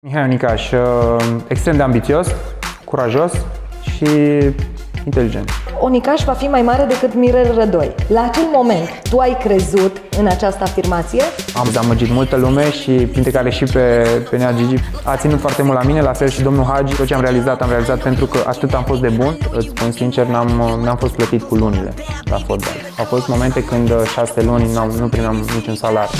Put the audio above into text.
Mihai Onicaș, uh, extrem de ambițios, curajos și inteligent. Onicaș va fi mai mare decât Mirel Rădoi. La acel moment, tu ai crezut în această afirmație? Am dezamăgit multă lume și printre care și pe, pe Nea Gigi. A ținut foarte mult la mine, la fel și domnul Hagi. Tot ce am realizat, am realizat pentru că atât am fost de bun. Îți spun sincer, n-am, n-am fost plătit cu lunile la fotbal. Au fost momente când uh, șase luni nu primeam niciun salariu.